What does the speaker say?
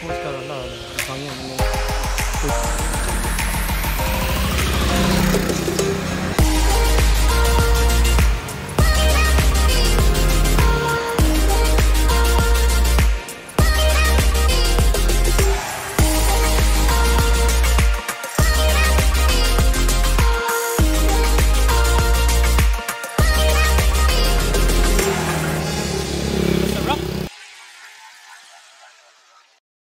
포스카를올라가는방향으로